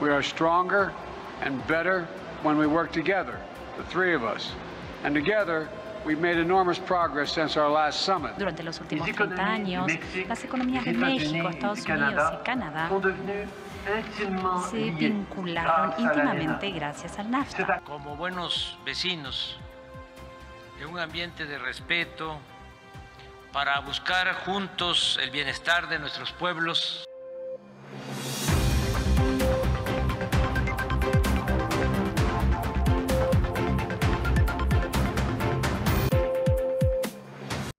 We are stronger and better when we work together, the three of us. And together, we've made enormous progress since our last summit. Durante los últimos 30 años, las economías de México, Estados Unidos y Canadá se vincularon íntimamente gracias al NAFTA. Como buenos vecinos, en un ambiente de respeto, para buscar juntos el bienestar de nuestros pueblos.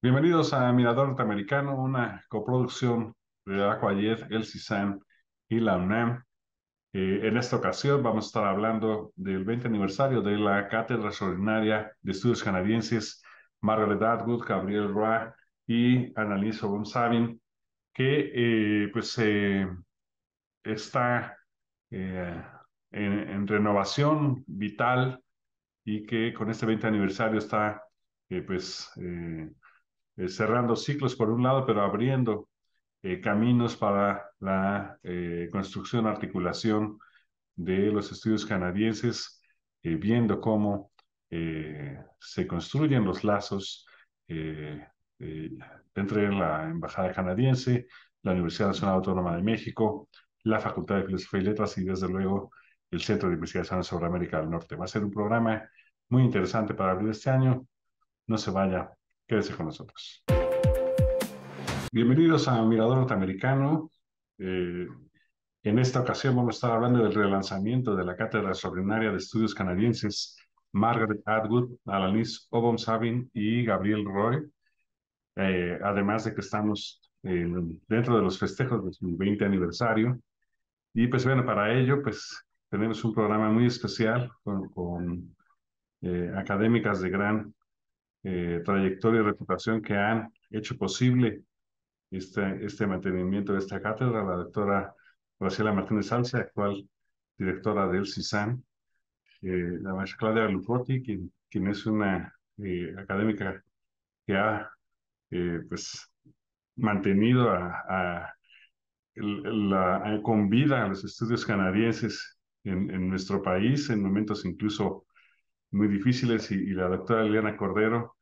Bienvenidos a Mirador Norteamericano, una coproducción de Aquayed, El CISAN y la UNAM. Eh, en esta ocasión vamos a estar hablando del 20 aniversario de la Cátedra Extraordinaria de Estudios Canadienses Margaret Atwood, Gabriel Roy y Annalise Sabin, que eh, pues eh, está en, en, renovación vital y que con este 20 aniversario está pues eh, cerrando ciclos por un lado, pero abriendo eh, caminos para la eh, construcción, articulación de los estudios canadienses, viendo cómo se construyen los lazos entre la Embajada canadiense, la Universidad Nacional Autónoma de México, la Facultad de Filosofía y Letras y desde luego el Centro de Investigaciones sobre América del Norte. Va a ser un programa muy interesante para abrir este año. No se vaya, Quédese con nosotros. Bienvenidos a Mirador Norteamericano. Eh, en esta ocasión vamos a estar hablando del relanzamiento de la Cátedra Extraordinaria de Estudios Canadienses Margaret Atwood, Alanis Obom Sabin y Gabriel Roy. Eh, además de que estamos dentro de los festejos de su 20 aniversario. Y pues bueno, para ello pues tenemos un programa muy especial con, eh, académicas de gran eh, trayectoria y reputación que han hecho posible este, este mantenimiento de esta cátedra, la doctora Graciela Martínez Salsa, actual directora del CISAN, eh, la maestra Claudia Lucotti, quien, quien es una eh, académica que ha pues, mantenido a, la, con vida a los estudios canadienses en, en nuestro país, en momentos incluso muy difíciles y, la doctora Eliana Cordero,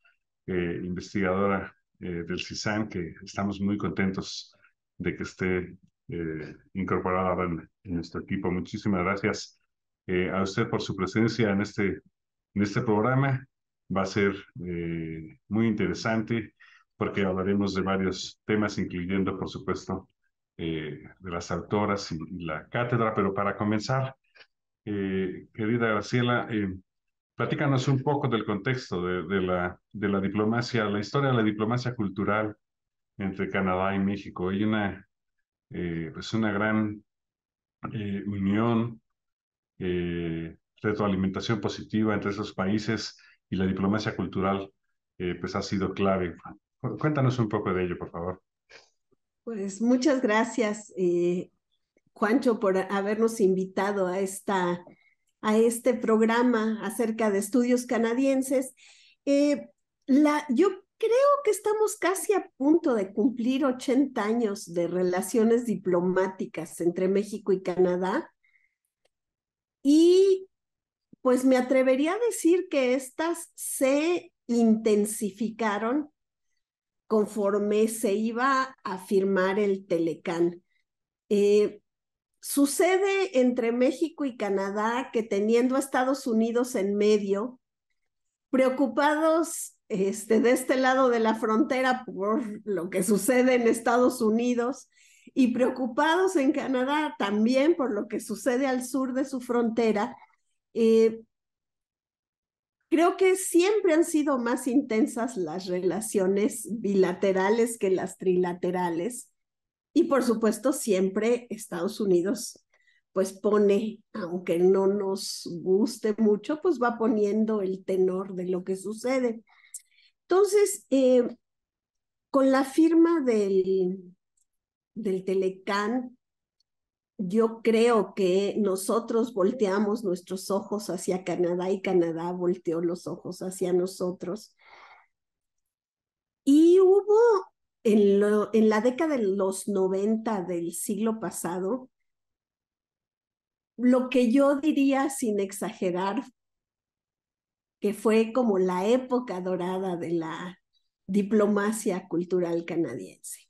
eh, investigadora eh, del CISAN, que estamos muy contentos de que esté eh, incorporada en, nuestro equipo. Muchísimas gracias a usted por su presencia en este, en este programa. Va a ser muy interesante porque hablaremos de varios temas, incluyendo, por supuesto, de las autoras y, la cátedra. Pero para comenzar, querida Graciela, Platícanos un poco del contexto de, la, diplomacia, la historia de la diplomacia cultural entre Canadá y México. Hay una, eh, pues una gran eh, unión, eh, retroalimentación positiva entre esos países y la diplomacia cultural pues ha sido clave. Cuéntanos un poco de ello, por favor. Pues muchas gracias, Juancho, por habernos invitado a esta a este programa acerca de estudios canadienses. Eh, la, yo creo que estamos casi a punto de cumplir 80 años de relaciones diplomáticas entre México y Canadá. Y pues me atrevería a decir que estas se intensificaron conforme se iba a firmar el Telecán. Eh, Sucede entre México y Canadá que teniendo a Estados Unidos en medio, preocupados este, de este lado de la frontera por lo que sucede en Estados Unidos y preocupados en Canadá también por lo que sucede al sur de su frontera, eh, Creo que siempre han sido más intensas las relaciones bilaterales que las trilaterales. Y por supuesto, siempre Estados Unidos pues pone, aunque no nos guste mucho, pues va poniendo el tenor de lo que sucede. Entonces, eh, con la firma del, del Telecán, yo creo que nosotros volteamos nuestros ojos hacia Canadá y Canadá volteó los ojos hacia nosotros. Y hubo en, la década de los 90 del siglo pasado, lo que yo diría sin exagerar, que fue como la época dorada de la diplomacia cultural canadiense.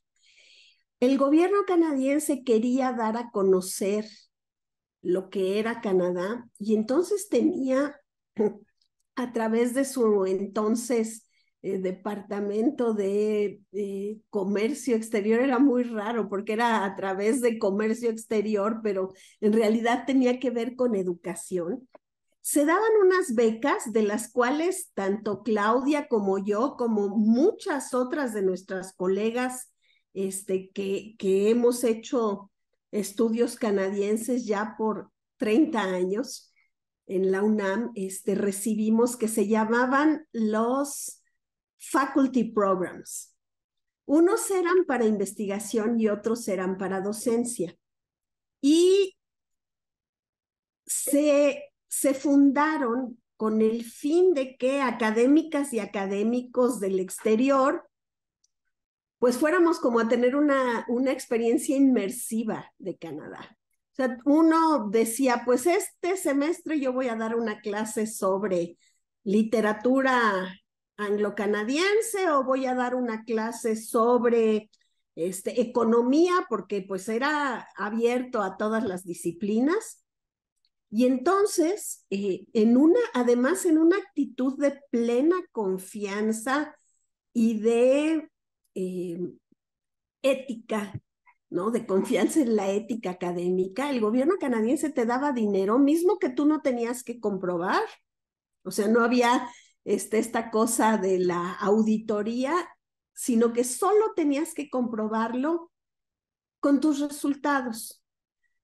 El gobierno canadiense quería dar a conocer lo que era Canadá y entonces tenía a través de su entonces eh, departamento de eh, comercio exterior era muy raro porque era a través de comercio exterior, pero en realidad tenía que ver con educación. Se daban unas becas de las cuales tanto Claudia como yo, como muchas otras de nuestras colegas este, que, hemos hecho estudios canadienses ya por 30 años en la UNAM, este, recibimos que se llamaban los faculty programs. Unos eran para investigación y otros eran para docencia. Y se, se fundaron con el fin de que académicas y académicos del exterior pues fuéramos como a tener una, una experiencia inmersiva de Canadá. O sea, uno decía, pues este semestre yo voy a dar una clase sobre literatura anglo-canadiense o voy a dar una clase sobre este, economía, porque pues era abierto a todas las disciplinas. Y entonces, eh, en una, además en una actitud de plena confianza y de eh, ética, ¿no? De confianza en la ética académica, el gobierno canadiense te daba dinero, mismo que tú no tenías que comprobar. O sea, no había este, esta cosa de la auditoría, sino que solo tenías que comprobarlo con tus resultados,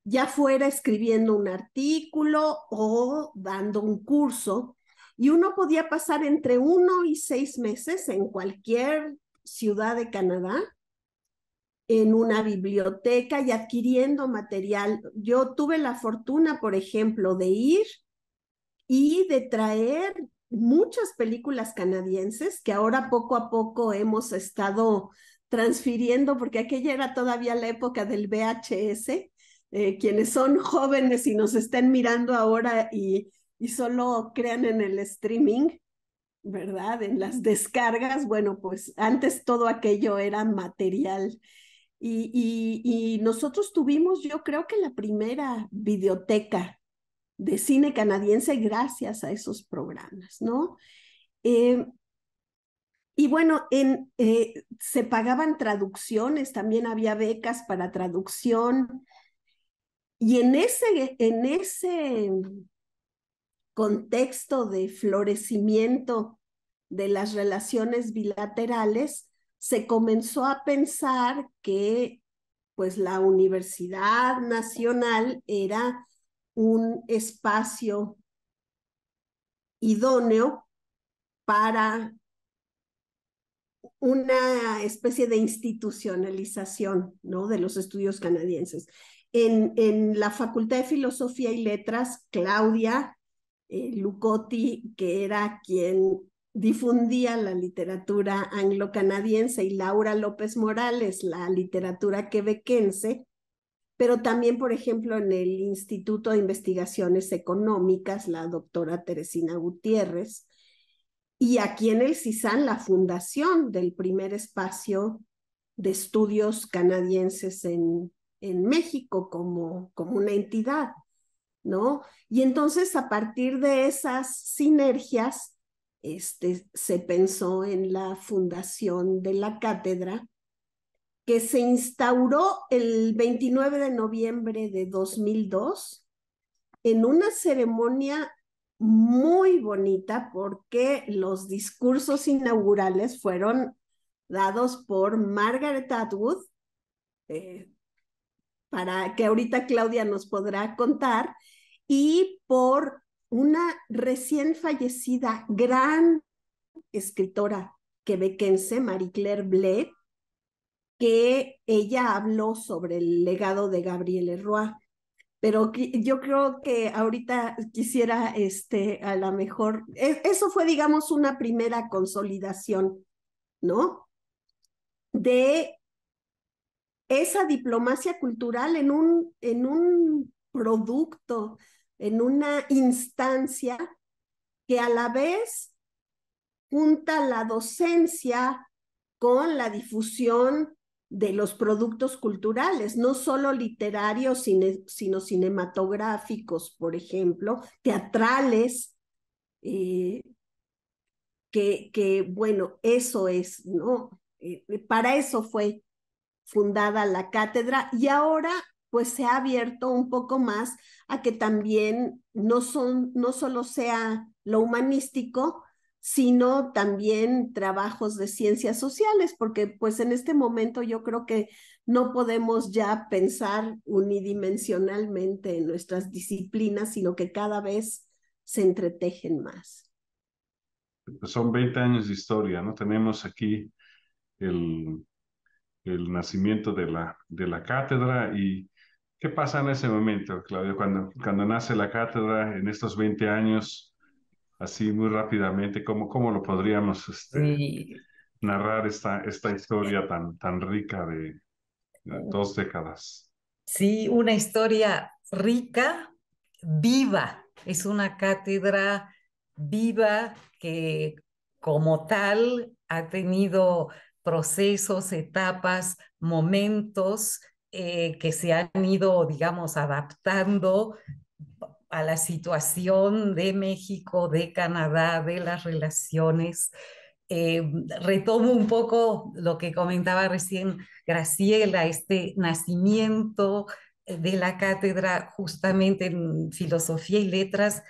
ya fuera escribiendo un artículo o dando un curso. Y uno podía pasar entre uno y seis meses en cualquier ciudad de Canadá en una biblioteca y adquiriendo material. Yo tuve la fortuna, por ejemplo, de ir y de traer muchas películas canadienses que ahora poco a poco hemos estado transfiriendo, porque aquella era todavía la época del VHS. Eh, quienes son jóvenes y nos estén mirando ahora y, y solo crean en el streaming, ¿verdad? En las descargas, bueno, pues antes todo aquello era material. Y, y, nosotros tuvimos, yo creo que la primera videoteca de cine canadiense gracias a esos programas, ¿no? Eh, y bueno, en, eh, se pagaban traducciones, también había becas para traducción. Y en ese, en ese contexto de florecimiento de las relaciones bilaterales, se comenzó a pensar que pues la Universidad Nacional era un espacio idóneo para una especie de institucionalización ¿no? de los estudios canadienses. En, en la Facultad de Filosofía y Letras, Claudia eh, Lucotti, que era quien difundía la literatura anglo-canadiense, y Laura López Morales, la literatura quebequense, pero también, por ejemplo, en el Instituto de Investigaciones Económicas, la doctora Teresina Gutiérrez, y aquí en el CISAN, la fundación del primer espacio de estudios canadienses en, en México como, como una entidad. ¿no? Y entonces a partir de esas sinergias, este, se pensó en la fundación de la cátedra, que se instauró el 29 de noviembre de 2002 en una ceremonia muy bonita porque los discursos inaugurales fueron dados por Margaret Atwood, eh, para que ahorita Claudia nos podrá contar, y por una recién fallecida gran escritora quebequense, Marie Claire Blais, que ella habló sobre el legado de Gabriel Roy. Pero yo creo que ahorita quisiera, este, a lo mejor, e, eso fue, digamos, una primera consolidación, ¿no? De esa diplomacia cultural en un, en un producto, en una instancia que a la vez junta la docencia con la difusión de los productos culturales, no solo literarios, sino cinematográficos, por ejemplo, teatrales, eh, que, bueno, eso es, ¿no? Eh, para eso fue fundada la cátedra y ahora pues se ha abierto un poco más a que también no, son, no solo sea lo humanístico, sino también trabajos de ciencias sociales, porque pues en este momento yo creo que no podemos ya pensar unidimensionalmente en nuestras disciplinas, sino que cada vez se entretejen más. Pues son 20 años de historia, ¿no? Tenemos aquí el, el nacimiento de la, de la cátedra y ¿qué pasa en ese momento, Claudio? Cuando, cuando nace la cátedra en estos 20 años, así muy rápidamente, ¿cómo, cómo lo podríamos este, narrar esta, esta historia tan, tan rica de, dos décadas? Sí, una historia rica, viva. Es una cátedra viva que como tal ha tenido procesos, etapas, momentos eh, que se han ido, digamos, adaptando a la situación de México, de Canadá, de las relaciones. Eh, retomo un poco lo que comentaba recién Graciela, este nacimiento de la cátedra justamente en filosofía y letras,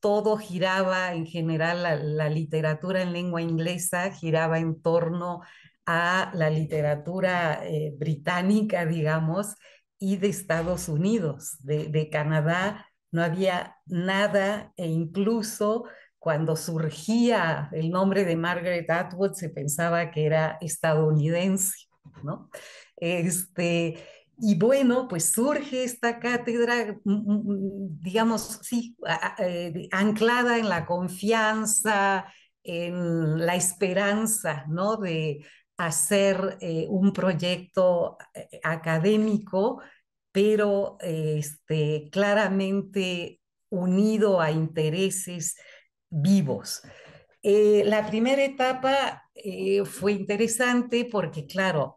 todo giraba en general, la, literatura en lengua inglesa giraba en torno la literatura eh, británica, digamos, y de Estados Unidos, de, Canadá no había nada e incluso cuando surgía el nombre de Margaret Atwood se pensaba que era estadounidense, ¿no? Este, y bueno, pues surge esta cátedra, mm, mm, digamos, sí, eh, anclada en la confianza, en la esperanza, ¿no? De hacer eh, un proyecto eh, académico pero este, claramente unido a intereses vivos. Eh, la primera etapa fue interesante porque, claro,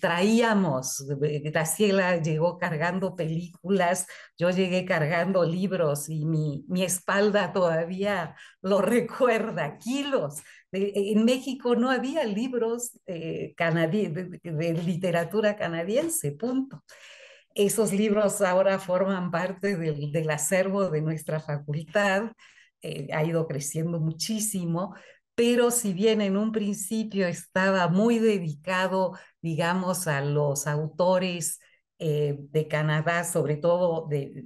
traíamos, Graciela llegó cargando películas, yo llegué cargando libros y mi, mi espalda todavía lo recuerda, kilos. En México no había libros de, de literatura canadiense, punto. Esos libros ahora forman parte del, acervo de nuestra facultad, eh, ha ido creciendo muchísimo, pero si bien en un principio estaba muy dedicado, digamos, a los autores eh, de Canadá, sobre todo de,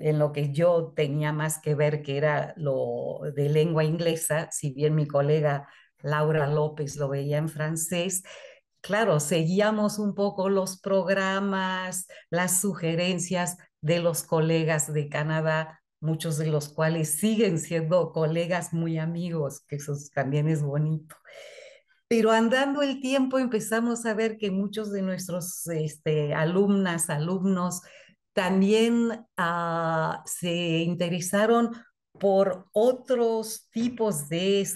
en lo que yo tenía más que ver, que era lo de lengua inglesa, si bien mi colega Laura López lo veía en francés, claro, seguíamos un poco los programas, las sugerencias de los colegas de Canadá, muchos de los cuales siguen siendo colegas muy amigos, que eso también es bonito. Pero andando el tiempo empezamos a ver que muchos de nuestros este, alumnas, alumnos, también ah, se interesaron por otros tipos de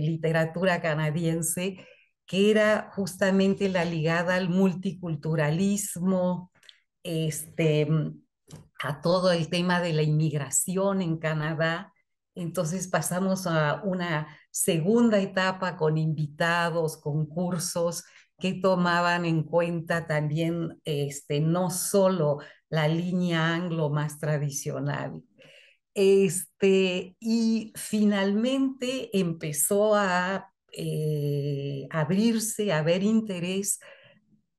literatura canadiense que era justamente la ligada al multiculturalismo, este, a todo el tema de la inmigración en Canadá. Entonces pasamos a una segunda etapa con invitados, concursos que tomaban en cuenta también este, no solo la línea anglo más tradicional. Este, y finalmente empezó a eh, abrirse, a haber interés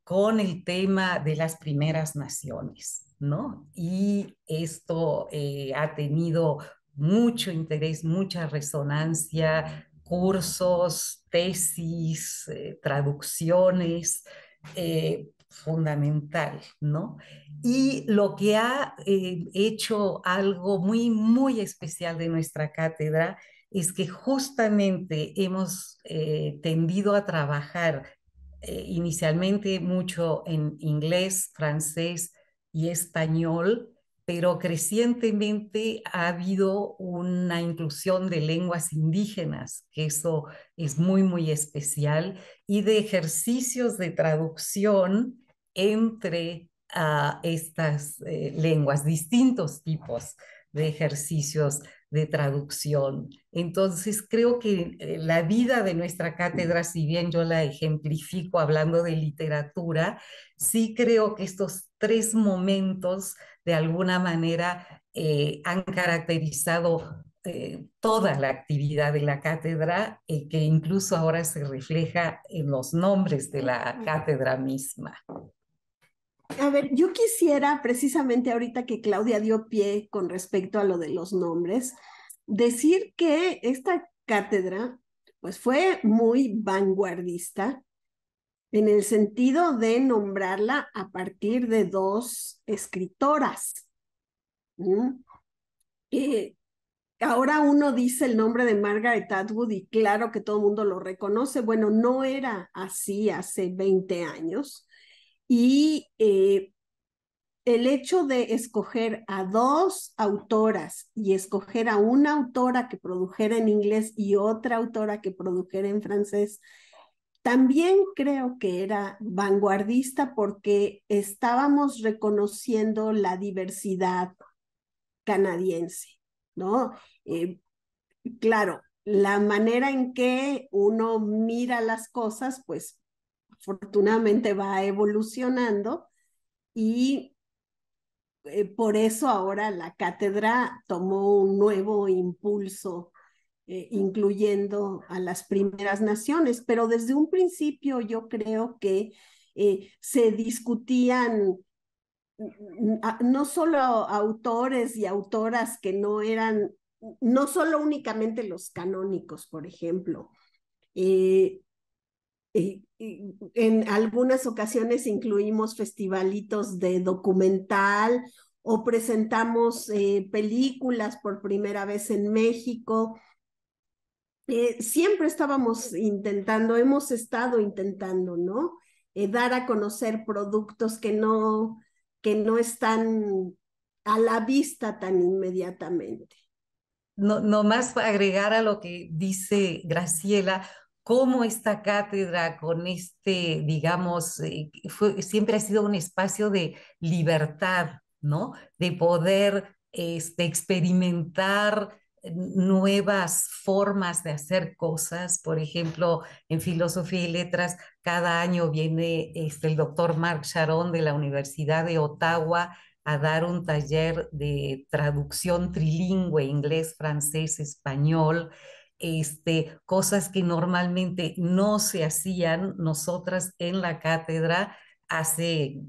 con el tema de las primeras naciones, ¿no? Y esto eh, ha tenido mucho interés, mucha resonancia, cursos, tesis, eh, traducciones, fundamental, ¿no? Y lo que ha hecho algo muy, muy especial de nuestra cátedra es que justamente hemos eh, tendido a trabajar eh, inicialmente mucho en inglés, francés y español, pero crecientemente ha habido una inclusión de lenguas indígenas, que eso es muy, muy especial, y de ejercicios de traducción entre ah, estas eh, lenguas, distintos tipos de ejercicios de traducción. Entonces, creo que eh, la vida de nuestra cátedra, si bien yo la ejemplifico hablando de literatura, sí creo que estos tres momentos de alguna manera eh, han caracterizado eh, toda la actividad de la cátedra, que incluso ahora se refleja en los nombres de la cátedra misma. A ver, yo quisiera precisamente ahorita que Claudia dio pie con respecto a lo de los nombres, decir que esta cátedra pues fue muy vanguardista en el sentido de nombrarla a partir de dos escritoras. ahora uno dice el nombre de Margaret Atwood y claro que todo el mundo lo reconoce. Bueno, no era así hace 20 años. Y eh, el hecho de escoger a dos autoras y escoger a una autora que produjera en inglés y otra autora que produjera en francés, también creo que era vanguardista porque estábamos reconociendo la diversidad canadiense, ¿no? Eh, claro, la manera en que uno mira las cosas, pues afortunadamente va evolucionando y eh, por eso ahora la cátedra tomó un nuevo impulso, eh, incluyendo a las primeras naciones, pero desde un principio yo creo que eh, se discutían mm, no solo autores y autoras que no eran, no solo únicamente los canónicos, por ejemplo, en algunas ocasiones incluimos festivalitos de documental o presentamos eh, películas por primera vez en México. Eh, siempre estábamos intentando, hemos estado intentando, ¿no? Eh, dar a conocer productos que no, que no están a la vista tan inmediatamente. No, no más agregar a lo que dice Graciela, cómo esta cátedra con este, digamos, eh, siempre ha sido un espacio de libertad, ¿no? De poder este, experimentar nuevas formas de hacer cosas. Por ejemplo, en filosofía y letras, cada año viene este, el doctor Marc Sharon de la Universidad de Ottawa a dar un taller de traducción trilingüe, inglés, francés, español este, cosas que normalmente no se hacían nosotras en la cátedra hace,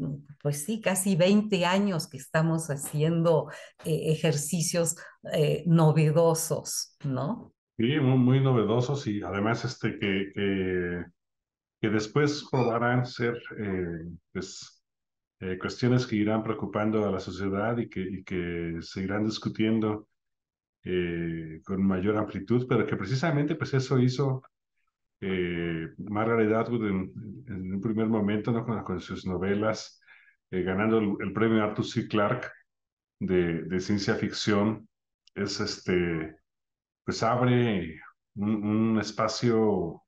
pues sí, casi 20 años que estamos haciendo eh, ejercicios eh, novedosos, ¿no? Sí, muy, novedosos y además este, que, que, después probarán ser eh, pues, cuestiones que irán preocupando a la sociedad y que, y que se irán discutiendo con mayor amplitud, pero que precisamente pues eso hizo eh, Margaret Atwood en, un primer momento ¿no? con, sus novelas, eh, ganando el, premio Arthur C. Clarke de, ciencia ficción, es este, pues abre un, espacio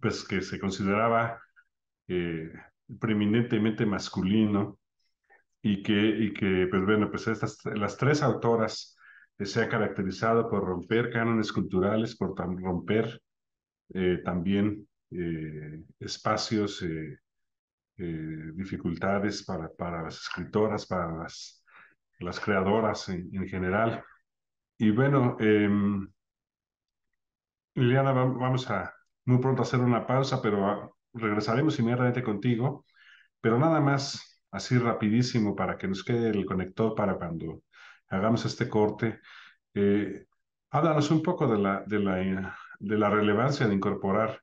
pues que se consideraba preeminentemente masculino y que, pues bueno, pues estas, las tres autoras se ha caracterizado por romper cánones culturales, por romper eh, también eh, espacios, eh, dificultades para, para las escritoras, para las, las creadoras en, general. y bueno, em, Liliana, vamos a muy pronto hacer una pausa, pero ah, regresaremos inmediatamente contigo. Pero nada más, así rapidísimo, para que nos quede el conector para cuando hagamos este corte. Eh, háblanos un poco de la, de la, de la relevancia de incorporar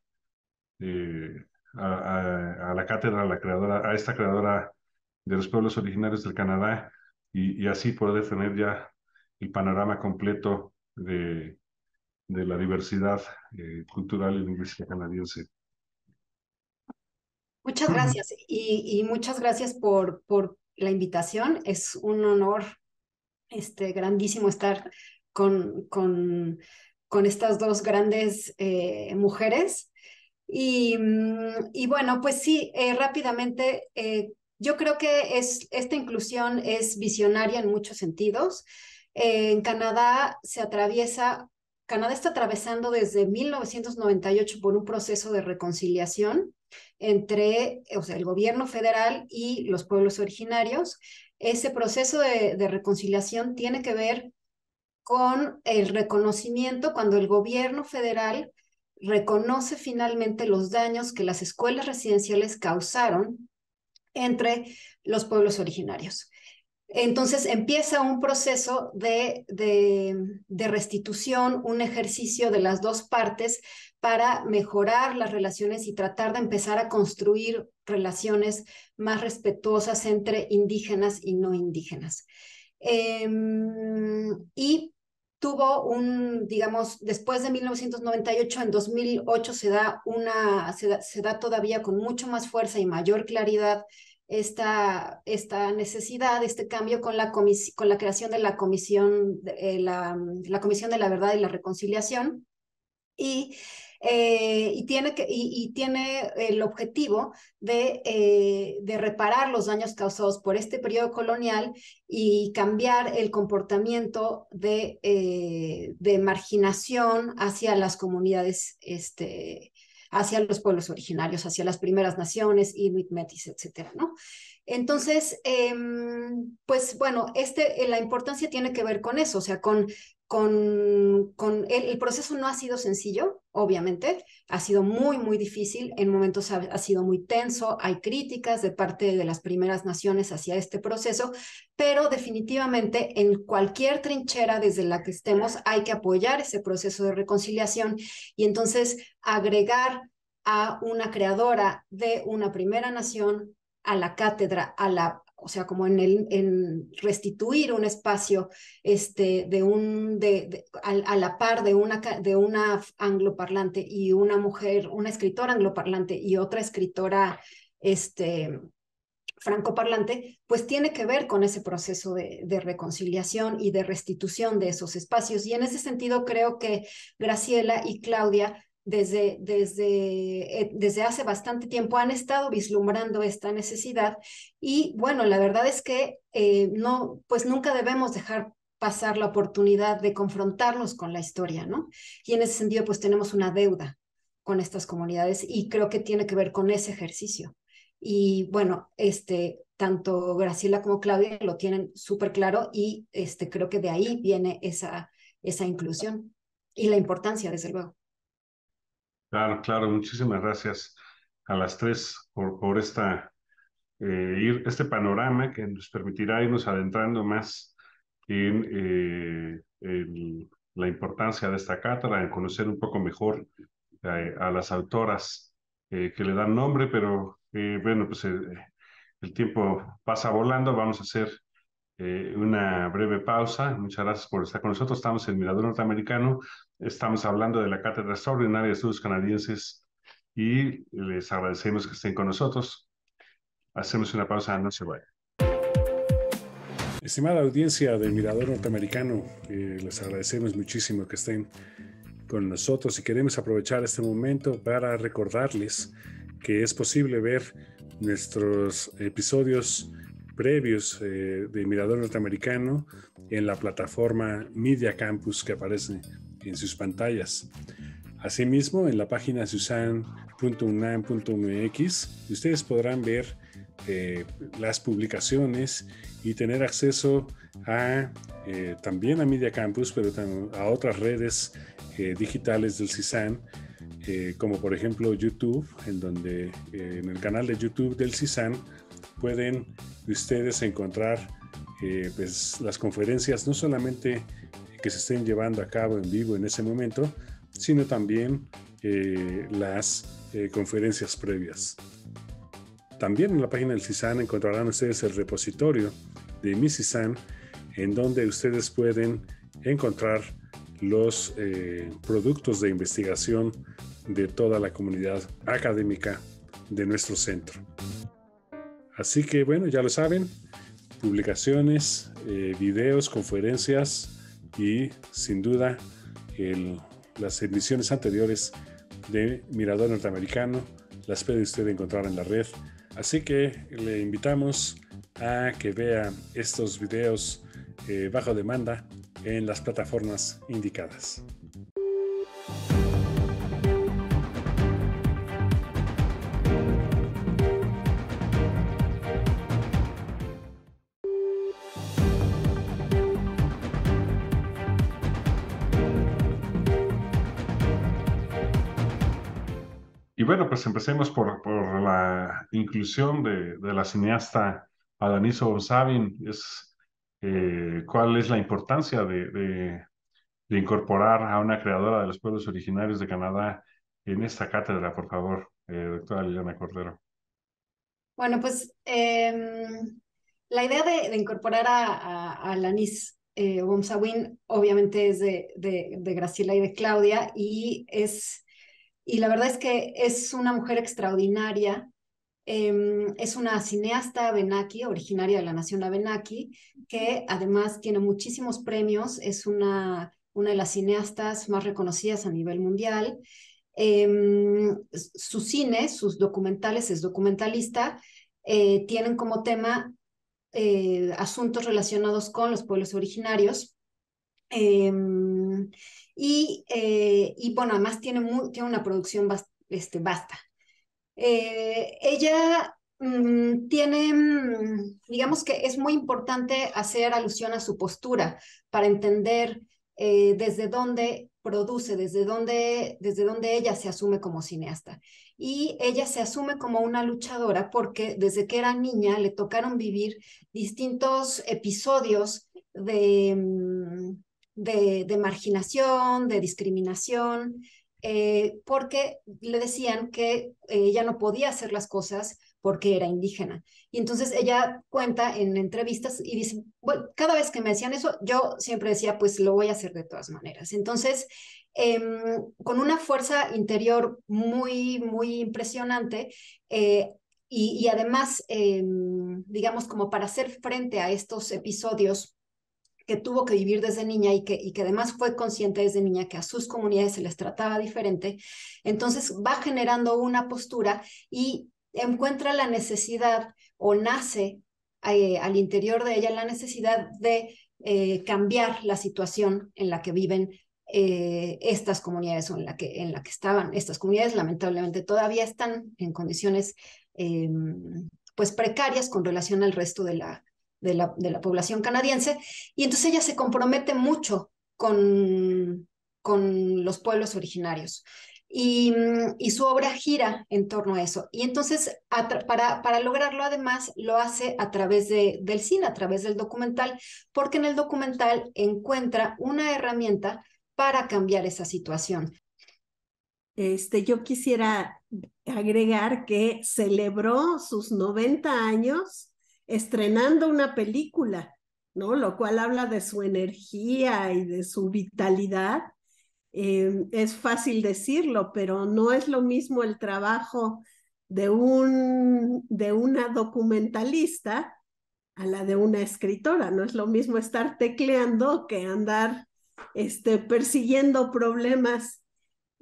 eh, a, la cátedra, a la creadora, a esta creadora de los pueblos originarios del Canadá y, así poder tener ya el panorama completo de, de la diversidad eh, cultural y lingüística canadiense. Muchas gracias y, y, muchas gracias por, por la invitación. Es un honor este, grandísimo estar con, con, con estas dos grandes eh, mujeres. Y, mm, y, bueno, pues sí, eh, rápidamente, eh, yo creo que es, esta inclusión es visionaria en muchos sentidos. en Canadá se atraviesa, Canadá está atravesando desde 1998 por un proceso de reconciliación entre o sea, el gobierno federal y los pueblos originarios. Ese proceso de, de reconciliación tiene que ver con el reconocimiento cuando el gobierno federal reconoce finalmente los daños que las escuelas residenciales causaron entre los pueblos originarios. Entonces empieza un proceso de, de, restitución, un ejercicio de las dos partes para mejorar las relaciones y tratar de empezar a construir relaciones más respetuosas entre indígenas y no indígenas. Em, y tuvo un, digamos, después de 1998, en 2008 se da una, se da, todavía con mucho más fuerza y mayor claridad esta, esta necesidad, este cambio con la, con la creación de la comisión, eh, la Comisión de la Verdad y la Reconciliación. Y eh, y, tiene que, y, tiene el objetivo de, eh, de, reparar los daños causados por este periodo colonial y cambiar el comportamiento de, eh, de marginación hacia las comunidades, este, hacia los pueblos originarios, hacia las primeras naciones, Inuit, Metis, etcétera, ¿no? Entonces, em, pues bueno, este, la importancia tiene que ver con eso, o sea, con con, con el, proceso no ha sido sencillo, obviamente, ha sido muy, muy difícil, en momentos ha, sido muy tenso, hay críticas de parte de las primeras naciones hacia este proceso, pero definitivamente en cualquier trinchera desde la que estemos hay que apoyar ese proceso de reconciliación y entonces agregar a una creadora de una primera nación a la cátedra, a la o sea, como en, el, restituir un espacio este, de un, de, a, la par de una, de una angloparlante y una mujer, una escritora angloparlante y otra escritora este, francoparlante, pues tiene que ver con ese proceso de, de, reconciliación y de restitución de esos espacios. Y en ese sentido creo que Graciela y Claudia desde, desde, eh, desde hace bastante tiempo han estado vislumbrando esta necesidad y bueno, la verdad es que eh, no, pues nunca debemos dejar pasar la oportunidad de confrontarnos con la historia, ¿no? Y en ese sentido, pues tenemos una deuda con estas comunidades y creo que tiene que ver con ese ejercicio. Y bueno, este, tanto Graciela como Claudia lo tienen súper claro y este, creo que de ahí viene esa, esa inclusión y la importancia, desde luego. Claro, claro, muchísimas gracias a las tres por, esta, eh, ir, este panorama que nos permitirá irnos adentrando más en, eh, la importancia de esta cátedra, en conocer un poco mejor eh, a las autoras que le dan nombre, pero bueno, pues el tiempo pasa volando, vamos a hacer eh, una breve pausa. Muchas gracias por estar con nosotros. Estamos en Mirador Norteamericano. Estamos hablando de la Cátedra Extraordinaria de Estudios Canadienses y les agradecemos que estén con nosotros. Hacemos una pausa, no se vayan. Estimada audiencia del Mirador Norteamericano, eh, les agradecemos muchísimo que estén con nosotros y queremos aprovechar este momento para recordarles que es posible ver nuestros episodios previos eh, de Mirador Norteamericano en la plataforma Media Campus que aparece en sus pantallas. Asimismo, en la página susan.unam.mx ustedes podrán ver eh, las publicaciones y tener acceso a eh, también a Media Campus, pero a otras redes digitales del CISAN, como por ejemplo YouTube, en donde en el canal de YouTube del CISAN pueden ustedes encontrar pues, las conferencias, no solamente que se estén llevando a cabo en vivo en ese momento, sino también las conferencias previas. También en la página del CISAN encontrarán ustedes el repositorio de mi CISAN, en donde ustedes pueden encontrar los eh, productos de investigación de toda la comunidad académica de nuestro centro. Así que bueno, ya lo saben, publicaciones, eh, videos, conferencias y sin duda las emisiones anteriores de Mirador Norteamericano las puede usted encontrar en la red Así que le invitamos a que vea estos videos eh, bajo demanda en las plataformas indicadas. Bueno, pues empecemos por, por la inclusión de, de, la cineasta Adaniso Sabin. Es, eh, ¿Cuál es la importancia de, de, de, incorporar a una creadora de los pueblos originarios de Canadá en esta cátedra, por favor, eh, doctora Liliana Cordero? Bueno, pues em, la idea de, incorporar a, a, a Lanis eh, obviamente es de, de, de Graciela y de Claudia y es y la verdad es que es una mujer extraordinaria. Em, es una cineasta Benaki, originaria de la nación Abenaki, que además tiene muchísimos premios, es una, una de las cineastas más reconocidas a nivel mundial. Eh, su cine, sus documentales, es documentalista, eh, tienen como tema eh, asuntos relacionados con los pueblos originarios. Y, eh, y bueno, además tiene, tiene una producción este, basta. Eh, ella mm, tiene, mm, digamos que es muy importante hacer alusión a su postura para entender eh, desde dónde produce, desde dónde, desde dónde ella se asume como cineasta. Y ella se asume como una luchadora porque desde que era niña le tocaron vivir distintos episodios de, mm, de, marginación, de discriminación, eh, porque le decían que ella no podía hacer las cosas porque era indígena. Y entonces ella cuenta en entrevistas y dice, cada vez que me decían eso, yo siempre decía, pues lo voy a hacer de todas maneras. Entonces, em, con una fuerza interior muy, muy impresionante, eh, y, y, además, em, digamos, como para hacer frente a estos episodios que tuvo que vivir desde niña y que, y que además fue consciente desde niña que a sus comunidades se les trataba diferente, entonces va generando una postura y encuentra la necesidad o nace eh, al interior de ella la necesidad de eh, cambiar la situación en la que viven eh, estas comunidades o en la, que, en la que estaban. Estas comunidades lamentablemente todavía están en condiciones em, pues precarias con relación al resto de la, de la, población canadiense, y entonces ella se compromete mucho con, con los pueblos originarios. Y, y, su obra gira en torno a eso. Y entonces, para, para lograrlo, además, lo hace a través de, del cine, a través del documental, porque en el documental encuentra una herramienta para cambiar esa situación. Este, yo quisiera agregar que celebró sus 90 años estrenando una película, ¿no? Lo cual habla de su energía y de su vitalidad. Eh, es fácil decirlo, pero no es lo mismo el trabajo de, un, de una documentalista a la de una escritora. No es lo mismo estar tecleando que andar este, persiguiendo problemas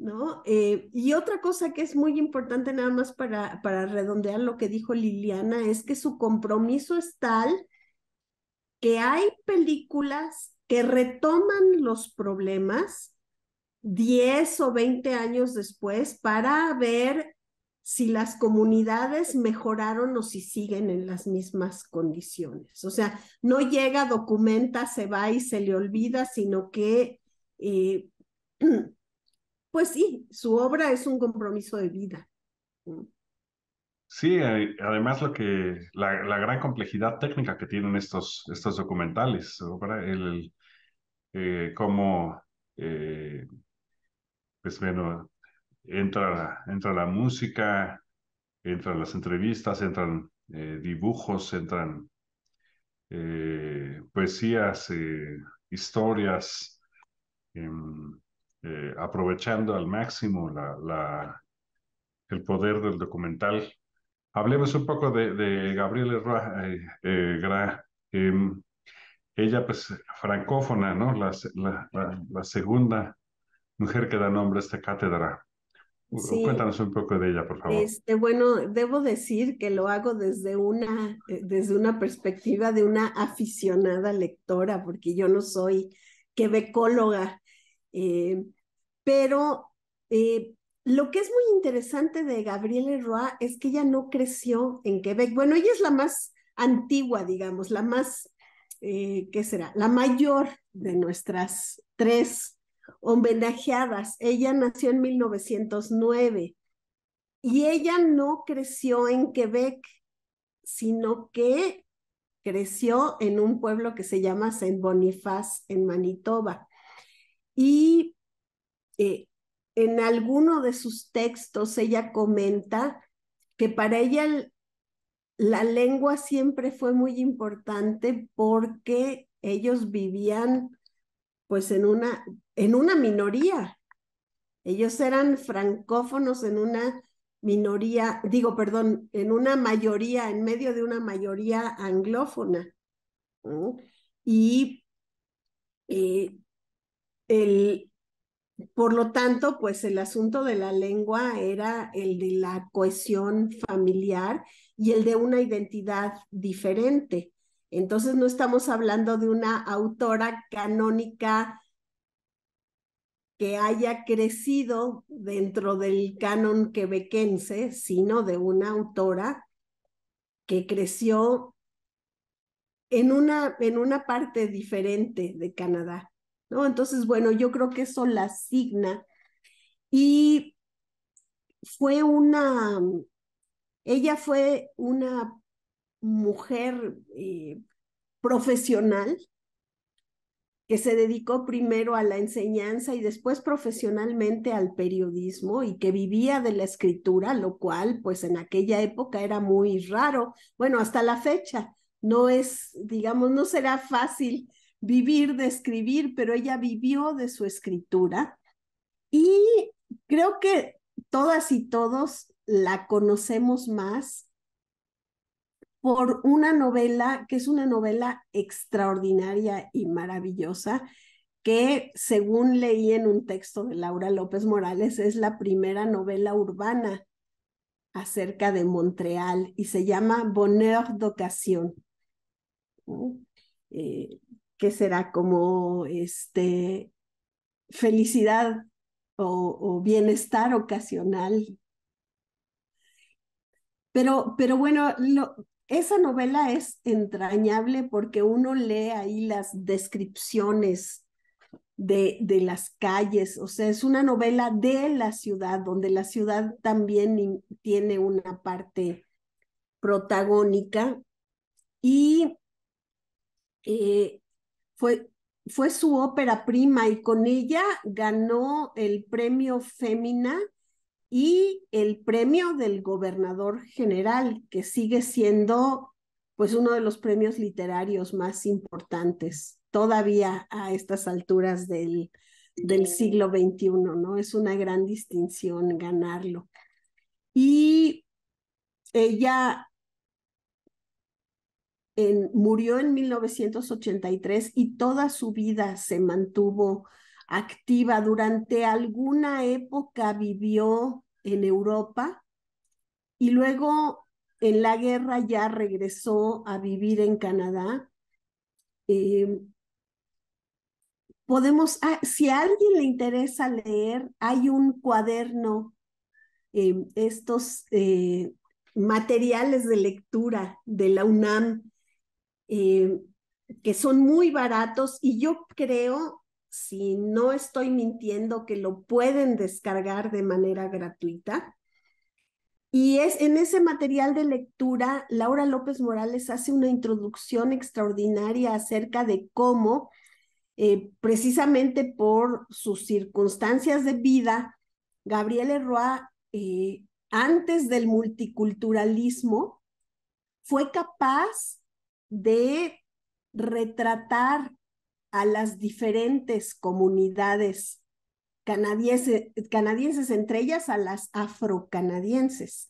¿no? Eh, y otra cosa que es muy importante nada más para, para redondear lo que dijo Liliana es que su compromiso es tal que hay películas que retoman los problemas 10 o 20 años después para ver si las comunidades mejoraron o si siguen en las mismas condiciones. O sea, no llega, documenta, se va y se le olvida, sino que, eh, pues sí, su obra es un compromiso de vida. Sí, además lo que la, gran complejidad técnica que tienen estos, estos documentales, el, eh, cómo, eh, pues bueno, entra, entra la música, entran las entrevistas, entran eh, dibujos, entran poesías, historias, em, aprovechando al máximo la, la, el poder del documental Hablemos un poco de, de Gabriela eh, eh, Gra. Em, ella, pues, francófona, ¿no? La, la, segunda mujer que da nombre a esta cátedra. Cuéntanos un poco de ella, por favor. Este, bueno, debo decir que lo hago desde una, eh, desde una perspectiva de una aficionada lectora, porque yo no soy quebecóloga, pero lo que es muy interesante de Gabrielle Roy es que ella no creció en Quebec. Bueno, ella es la más antigua, digamos, la más, eh, ¿qué será? La mayor de nuestras tres homenajeadas. Ella nació en 1909 y ella no creció en Quebec, sino que creció en un pueblo que se llama Saint Boniface en Manitoba. Y eh, en alguno de sus textos ella comenta que para ella la lengua siempre fue muy importante porque ellos vivían pues en una, en una minoría. Ellos eran francófonos en una minoría, digo, perdón, en una mayoría, en medio de una mayoría anglófona. Y eh, el, por lo tanto, pues el asunto de la lengua era el de la cohesión familiar y el de una identidad diferente. Entonces no estamos hablando de una autora canónica que haya crecido dentro del canon quebequense, sino de una autora que creció en una, en una parte diferente de Canadá. Entonces, bueno, yo creo que eso la asigna. Y fue una, ella fue una mujer eh, profesional que se dedicó primero a la enseñanza y después profesionalmente al periodismo y que vivía de la escritura, lo cual pues en aquella época era muy raro. Bueno, hasta la fecha no es, digamos, no será fácil vivir de escribir, pero ella vivió de su escritura y creo que todas y todos la conocemos más por una novela que es una novela extraordinaria y maravillosa, que según leí en un texto de Laura López Morales, es la primera novela urbana acerca de Montreal y se llama Bonheur d'occasion. Eh, que será como este, felicidad o, bienestar ocasional. Pero, pero bueno, esa novela es entrañable porque uno lee ahí las descripciones de, de, las calles, o sea, es una novela de la ciudad, donde la ciudad también tiene una parte protagónica y eh, fue, fue su ópera prima y con ella ganó el premio Fémina y el premio del gobernador general, que sigue siendo pues uno de los premios literarios más importantes todavía a estas alturas del, del siglo XXI, ¿no? Es una gran distinción ganarlo. Y ella murió en 1983 y toda su vida se mantuvo activa. Durante alguna época vivió en Europa y luego en la guerra ya regresó a vivir en Canadá. Eh, podemos, ah, si a alguien le interesa leer, hay un cuaderno eh, estos eh, materiales de lectura de la UNAM, que son muy baratos y yo creo, si no estoy mintiendo, que lo pueden descargar de manera gratuita. Y es en ese material de lectura, Laura López Morales hace una introducción extraordinaria acerca de cómo, eh, precisamente por sus circunstancias de vida, Gabriel Roy, eh, antes del multiculturalismo, fue capaz de retratar a las diferentes comunidades canadienses, entre ellas a las afrocanadienses.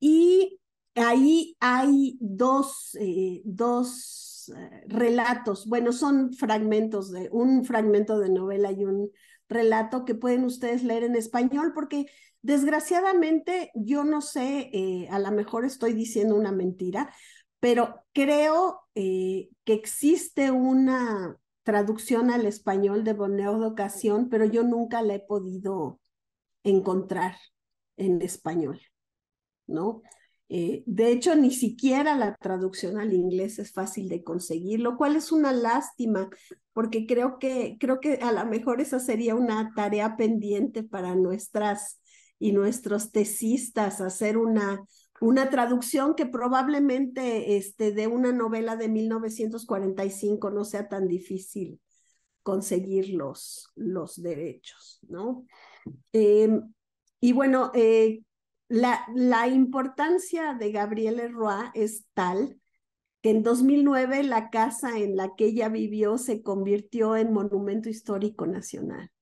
Y ahí hay dos, eh, dos eh, relatos, bueno, son fragmentos de un fragmento de novela y un relato que pueden ustedes leer en español, porque desgraciadamente yo no sé, eh, a lo mejor estoy diciendo una mentira, pero creo que existe una traducción al español de Bonheur de Ocasión, pero yo nunca la he podido encontrar en español, ¿no? Eh, de hecho, ni siquiera la traducción al inglés es fácil de conseguir, lo cual es una lástima, porque creo que, creo que a lo mejor esa sería una tarea pendiente para nuestras y nuestros tesistas, hacer una, una traducción que probablemente este, de una novela de 1945 no sea tan difícil conseguir los, los derechos, ¿no? Em, y bueno, eh, la, la, importancia de Gabriele Roy es tal que en 2009 la casa en la que ella vivió se convirtió en monumento histórico nacional,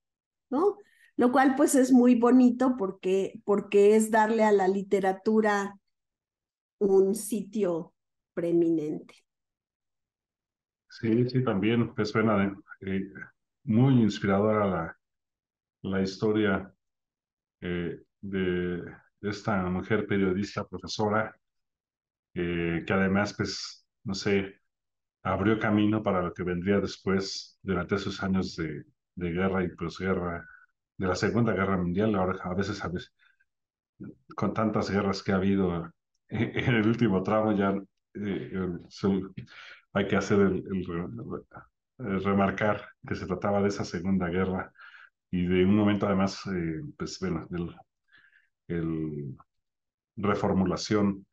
¿no? Lo cual pues es muy bonito porque, porque es darle a la literatura un sitio preeminente. Sí, sí, también me suena eh, muy inspiradora la, la historia eh, de, esta mujer periodista, profesora, eh, que además, pues, no sé, abrió camino para lo que vendría después durante esos años de, de guerra y posguerra, de la Segunda Guerra Mundial, ahora a veces, a veces, con tantas guerras que ha habido en el último tramo ya eh, hay que hacer el, remarcar que se trataba de esa Segunda Guerra y de un momento además, eh, pues bueno, del el reformulación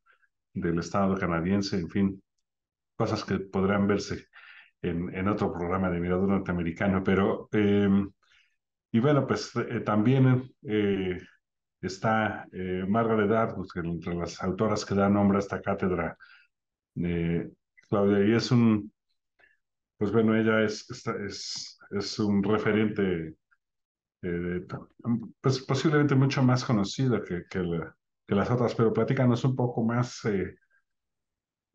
del Estado canadiense, en fin, cosas que podrán verse en, en otro programa de Mirador Norteamericano, pero, em, y bueno, pues eh, también está eh, Margaret Atwood, entre las autoras que dan nombre a esta cátedra, eh, Claudia, y es un, pues bueno, ella es, es, es un referente, eh, pues posiblemente mucho más conocida que, que, que, las otras, pero platícanos un poco más eh,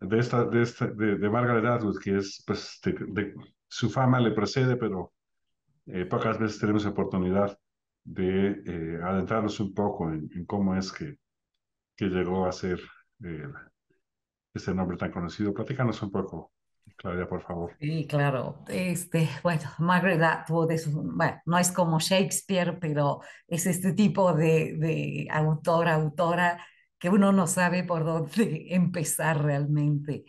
de, esta, de, esta, de, Margaret Atwood, que es, pues, de, su fama le precede, pero pocas veces tenemos oportunidad de eh, adentrarnos un poco en, cómo es que, que llegó a ser eh, este nombre tan conocido. Platícanos un poco, Claudia, por favor. Sí, claro. Este, bueno, Margaret Atwood no es como Shakespeare, pero es este tipo de, de autora, autora que uno no sabe por dónde empezar realmente.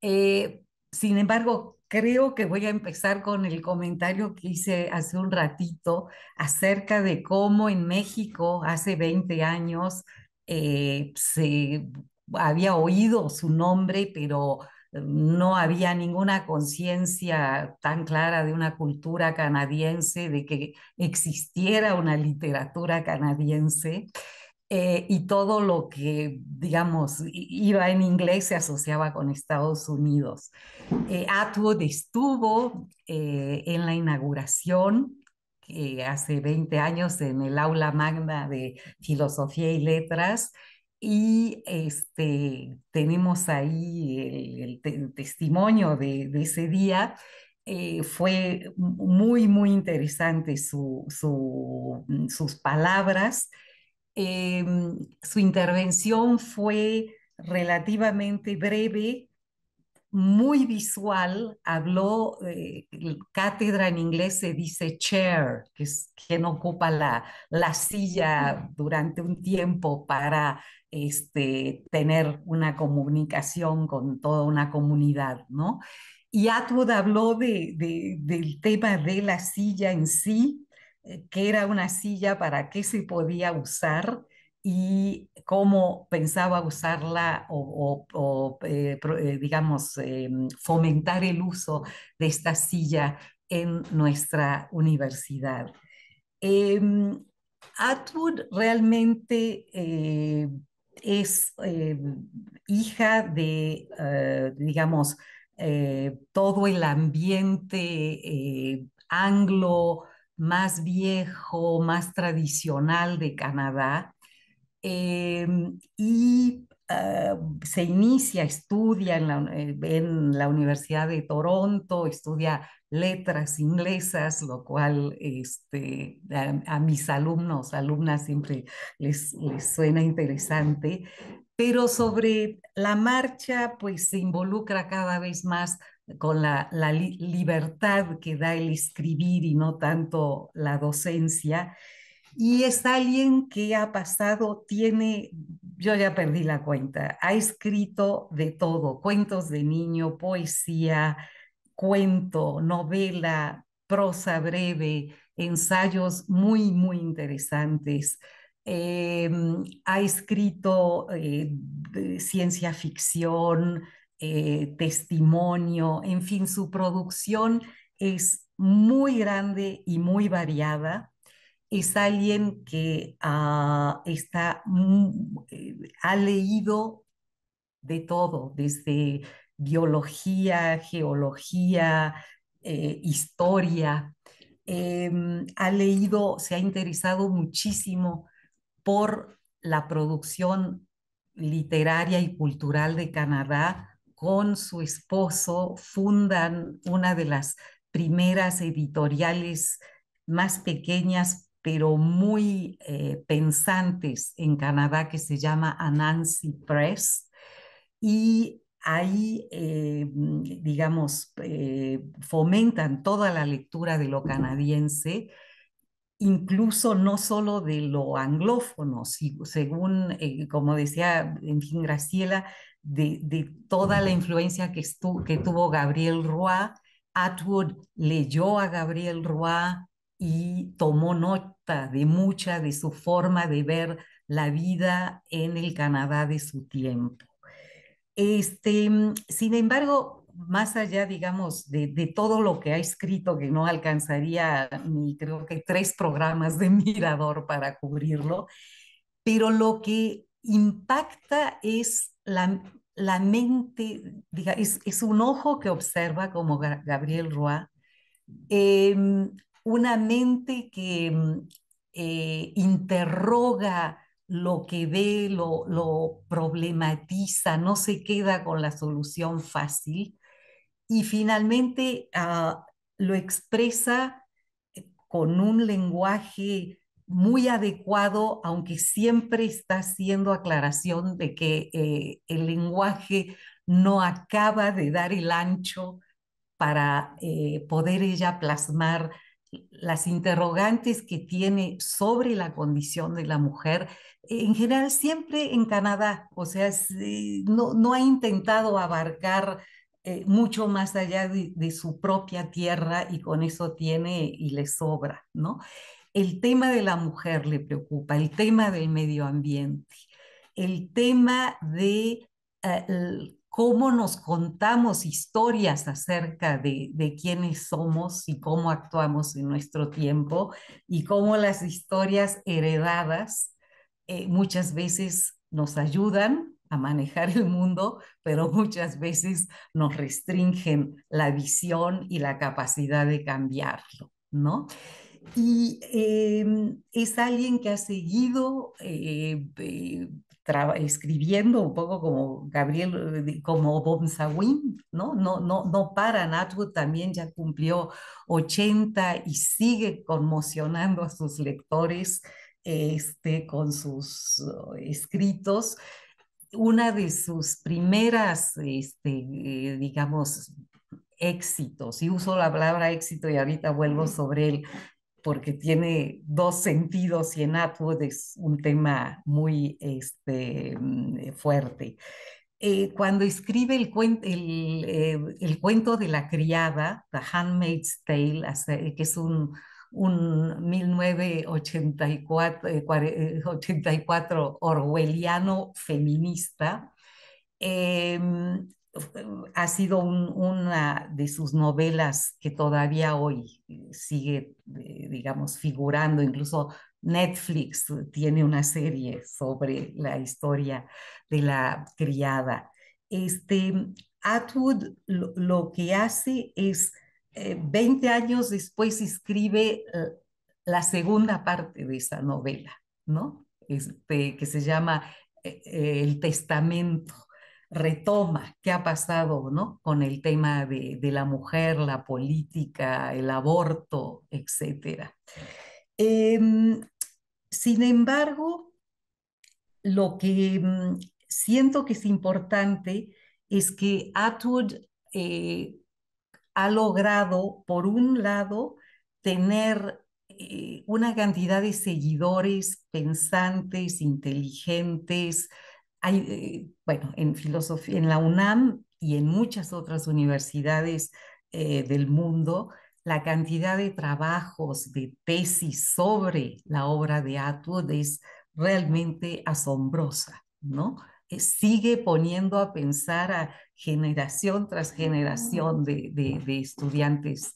Eh, sin embargo, creo que voy a empezar con el comentario que hice hace un ratito acerca de cómo en México hace 20 años eh, se había oído su nombre, pero no había ninguna conciencia tan clara de una cultura canadiense, de que existiera una literatura canadiense. Eh, y todo lo que, digamos, iba en inglés se asociaba con Estados Unidos. Eh, Atwood estuvo eh, en la inauguración hace 20 años en el aula magna de Filosofía y Letras y este, tenemos ahí el, testimonio de, ese día. fue muy, muy interesante su, sus palabras Em, su intervención fue relativamente breve, muy visual, habló, eh, cátedra en inglés se dice chair, que es quien ocupa la, la silla durante un tiempo para este, tener una comunicación con toda una comunidad, ¿no? Y Atwood habló de, del tema de la silla en sí, eh, que era una silla para qué se podía usar y cómo pensaba usarla o, eh, eh, digamos, fomentar el uso de esta silla en nuestra universidad. Em, Atwood realmente es hija de, digamos, todo el ambiente anglo más viejo, más tradicional de Canadá, Em, y ah, se inicia, estudia en la, eh, en la, Universidad de Toronto, estudia letras inglesas, lo cual este, a, mis alumnos, alumnas siempre les suena interesante, pero sobre la marcha pues se involucra cada vez más con la, libertad que da el escribir y no tanto la docencia. Y es alguien que ha pasado, tiene, yo ya perdí la cuenta, ha escrito de todo, cuentos de niño, poesía, cuento, novela, prosa breve, ensayos muy, muy interesantes. Em, ha escrito eh, ciencia ficción, eh, testimonio, en fin, su producción es muy grande y muy variada es alguien que ah, está, eh, ha leído de todo, desde biología, geología, eh, historia. Em, ha leído, se ha interesado muchísimo por la producción literaria y cultural de Canadá. Con su esposo fundan una de las primeras editoriales más pequeñas pero muy eh, pensantes en Canadá que se llama Anansi Press. Y ahí, eh, digamos, eh, fomentan toda la lectura de lo canadiense, incluso no solo de lo anglófono, según, como decía, en fin, Graciela, de, de toda la influencia que, que tuvo Gabriel Roy. Atwood leyó a Gabriel Roy, y tomó nota de mucha de su forma de ver la vida en el Canadá de su tiempo. Este, sin embargo, más allá, digamos, de, de, todo lo que ha escrito, que no alcanzaría ni creo que tres programas de mirador para cubrirlo, pero lo que impacta es la, la mente, diga, es, es, un ojo que observa como Gabriel Roy, eh, una mente que mm, eh, interroga lo que ve, lo, lo, problematiza, no se queda con la solución fácil y finalmente ah, lo expresa eh, con un lenguaje muy adecuado, aunque siempre está haciendo aclaración de que eh, el lenguaje no acaba de dar el ancho para poder ella plasmar las interrogantes que tiene sobre la condición de la mujer, en general siempre en Canadá, o sea, no, no ha intentado abarcar eh, mucho más allá de, de, su propia tierra y con eso tiene y le sobra, ¿no? El tema de la mujer le preocupa, el tema del medio ambiente, el tema de eh, cómo nos contamos historias acerca de, de quiénes somos y cómo actuamos en nuestro tiempo y cómo las historias heredadas eh, muchas veces nos ayudan a manejar el mundo, pero muchas veces nos restringen la visión y la capacidad de cambiarlo, ¿no? Y em, es alguien que ha seguido eh, eh, escribiendo un poco como Gabriel, como Bomsawin, ¿no? No, no, no para, Atwood también ya cumplió 80 y sigue conmocionando a sus lectores este, con sus uh, escritos. una de sus primeras, este, eh, digamos, éxitos, y uso la palabra éxito y ahorita vuelvo sobre él, porque tiene dos sentidos y en Atwood es un tema muy este, mm, fuerte. Eh, cuando escribe el, el, eh, el, cuento de la criada, The Handmaid's Tale, que es un, un 1984 84 eh, orwelliano feminista, em, ha sido una de sus novelas que todavía hoy sigue, digamos, figurando, incluso Netflix tiene una serie sobre la historia de la criada. Este, Atwood lo, que hace es, 20 eh, años después escribe eh, la segunda parte de esa novela, ¿no? Este, que se llama eh, El Testamento. Retoma qué ha pasado, ¿no? Con el tema de, de la mujer, la política, el aborto, etcétera. Em, sin embargo, lo que mm, siento que es importante es que Atwood eh, ha logrado, por un lado, tener eh, una cantidad de seguidores pensantes, inteligentes. Hay, eh, bueno, en filosofía, en la UNAM y en muchas otras universidades del mundo, la cantidad de trabajos, de tesis sobre la obra de Atwood es realmente asombrosa, ¿no? Eh, sigue poniendo a pensar a generación tras generación de, estudiantes,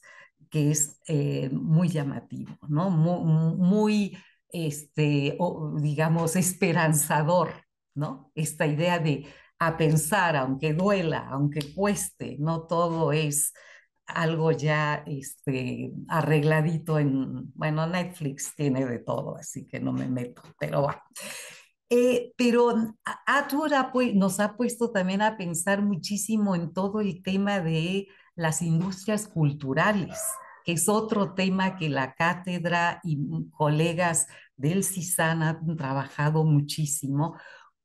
que es eh, muy llamativo, ¿no? Muy, este, digamos, esperanzador, ¿no? Esta idea de a pensar, aunque duela, aunque cueste, no todo es algo ya este, arregladito en, bueno, Netflix tiene de todo, así que no me meto, pero bueno. Eh, pero Atwood nos ha puesto también a pensar muchísimo en todo el tema de las industrias culturales, que es otro tema que la cátedra y colegas del CISAN han trabajado muchísimo,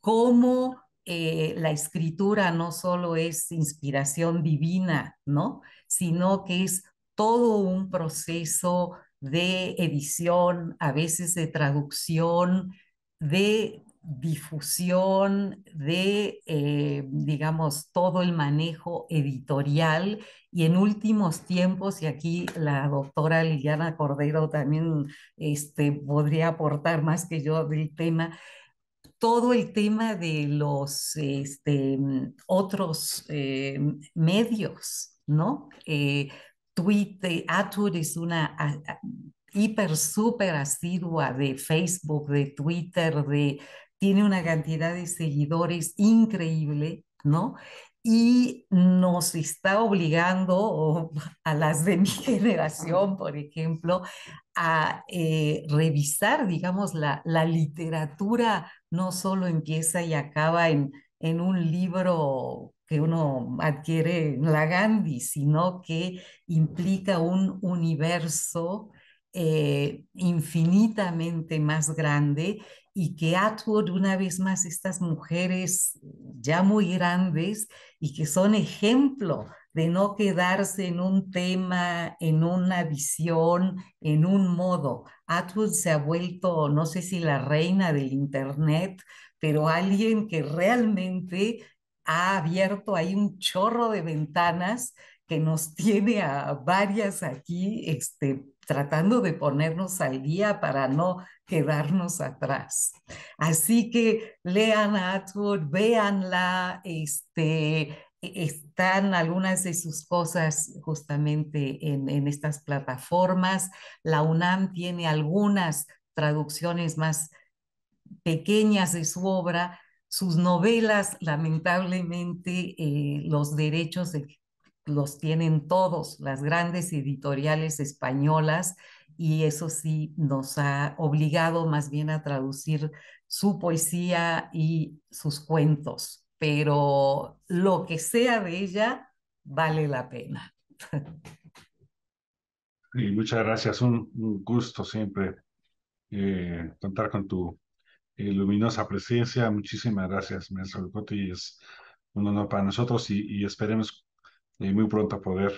cómo eh, la escritura no solo es inspiración divina, ¿no? sino que es todo un proceso de edición, a veces de traducción, de difusión, de, eh, digamos, todo el manejo editorial y en últimos tiempos, y aquí la doctora Liliana Cordero también este, podría aportar más que yo del tema, todo el tema de los este, otros eh, medios, ¿no? Eh, Twitter, Atwood es una hiper, súper asidua de Facebook, de Twitter, de, tiene una cantidad de seguidores increíble, ¿no? Y nos está obligando a las de mi generación, por ejemplo, a eh, revisar, digamos, la, la literatura no solo empieza y acaba en, en un libro que uno adquiere en la Gandhi, sino que implica un universo eh, infinitamente más grande y que Atwood, una vez más, estas mujeres ya muy grandes y que son ejemplo de no quedarse en un tema, en una visión, en un modo. Atwood se ha vuelto, no sé si la reina del Internet, pero alguien que realmente ha abierto ahí un chorro de ventanas que nos tiene a varias aquí este, tratando de ponernos al día para no quedarnos atrás. Así que lean Atwood, véanla, este, están algunas de sus cosas justamente en, estas plataformas. La UNAM tiene algunas traducciones más pequeñas de su obra, sus novelas, lamentablemente, eh, los derechos los tienen todos, las grandes editoriales españolas, y eso sí nos ha obligado más bien a traducir su poesía y sus cuentos, pero lo que sea de ella vale la pena. Y muchas gracias, un, gusto siempre eh, contar con tu luminosa presencia. Muchísimas gracias, maestro Coti. Es un honor para nosotros y, esperemos muy pronto poder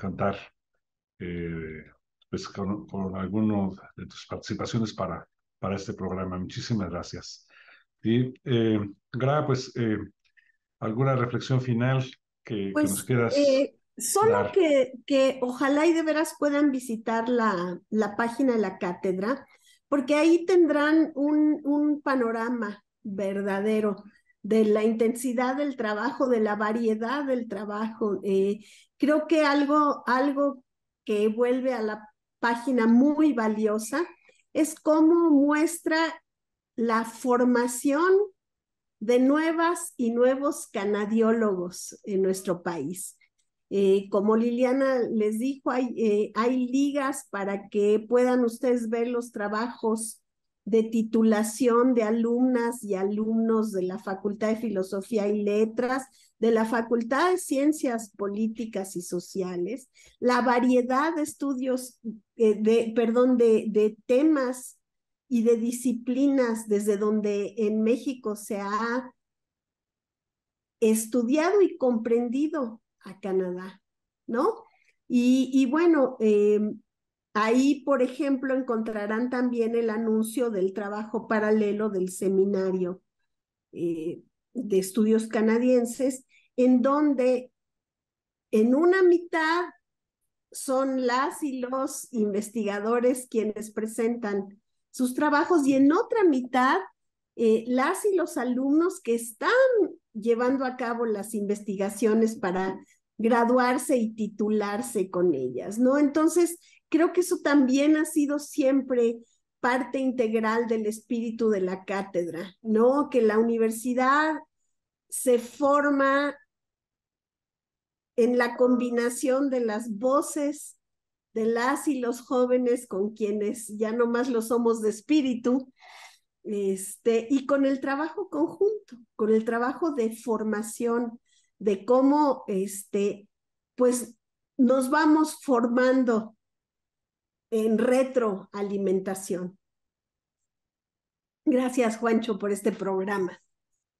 contar pues, con, con alguno de tus participaciones para, para este programa. Muchísimas gracias. Y, Gra, pues, ¿alguna reflexión final que, pues, nos quieras Solo que, que ojalá y de veras puedan visitar la, la página de la cátedra, porque ahí tendrán un, un panorama verdadero de la intensidad del trabajo, de la variedad del trabajo. Eh, creo que algo, algo que vuelve a la página muy valiosa es cómo muestra la formación de nuevas y nuevos canadiólogos en nuestro país. Eh, como Liliana les dijo, hay, eh, hay ligas para que puedan ustedes ver los trabajos de titulación de alumnas y alumnos de la Facultad de Filosofía y Letras, de la Facultad de Ciencias Políticas y Sociales, la variedad de estudios, eh, de, perdón, de, de temas y de disciplinas desde donde en México se ha estudiado y comprendido a Canadá, ¿no? Y, bueno, em, ahí, por ejemplo, encontrarán también el anuncio del trabajo paralelo del seminario eh, de estudios canadienses, en donde en una mitad son las y los investigadores quienes presentan sus trabajos y en otra mitad eh, las y los alumnos que están llevando a cabo las investigaciones para graduarse y titularse con ellas, ¿no? Entonces, creo que eso también ha sido siempre parte integral del espíritu de la cátedra, ¿no? Que la universidad se forma en la combinación de las voces de las y los jóvenes con quienes ya no más lo somos de espíritu, este, y con el trabajo conjunto, con el trabajo de formación de cómo este, pues nos vamos formando en retroalimentación. Gracias, Juancho, por este programa.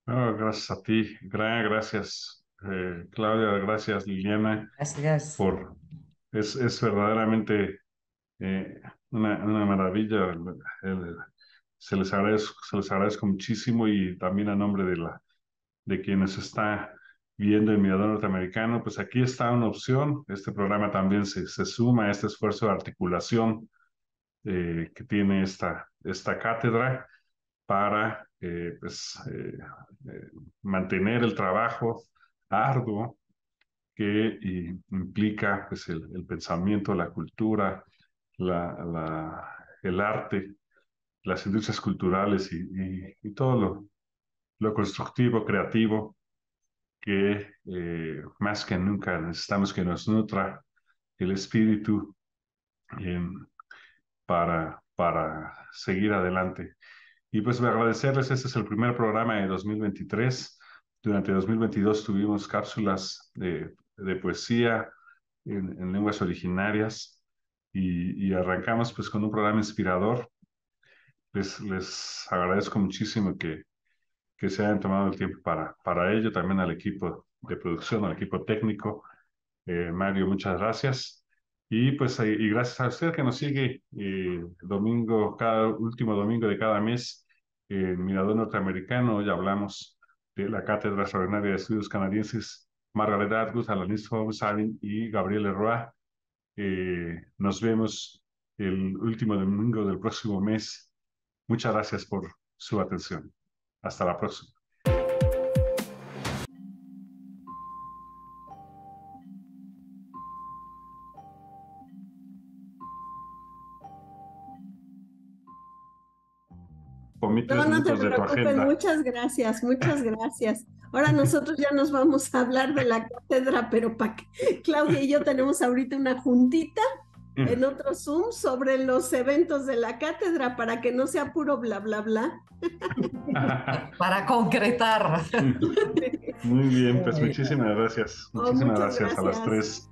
gracias a ti, gracias, eh, Claudia, gracias, Liliana. Gracias. Por, es, es verdaderamente eh, una, una, maravilla. se, les agradezco, se les agradezco muchísimo y también a nombre de, la, de quienes está viendo el mirador norteamericano, pues aquí está una opción. Este programa también se, suma a este esfuerzo de articulación eh, que tiene esta, esta cátedra para eh, pues, eh, mantener el trabajo arduo que implica pues, el, pensamiento, la cultura, la, el arte, las industrias culturales y, y, y todo lo, lo constructivo, creativo que eh, más que nunca necesitamos que nos nutra el espíritu em, para, para seguir adelante. Y pues agradecerles, este es el primer programa de 2023. Durante 2022 tuvimos cápsulas de, de poesía en, en, lenguas originarias y, y, arrancamos pues con un programa inspirador. Les, les agradezco muchísimo que, que se hayan tomado el tiempo para, para ello, también al equipo de producción, al equipo técnico. Eh, Mario, muchas gracias. Y pues eh, y gracias a usted que nos sigue eh, domingo, cada último domingo de cada mes en Mirador Norteamericano. Hoy hablamos de la Cátedra Extraordinaria de Estudios Canadienses, Margaret Atwood, Alanis Sabin y Gabriel Roa. nos vemos el último domingo del próximo mes. Muchas gracias por su atención. Hasta la próxima. No, no te preocupes, muchas gracias, muchas gracias. Ahora nosotros ya nos vamos a hablar de la cátedra, pero para que Claudia y yo tenemos ahorita una juntita en otro Zoom sobre los eventos de la cátedra para que no sea puro bla, bla, bla. para concretar. Muy bien, pues muchísimas gracias. Muchísimas gracias, a las tres.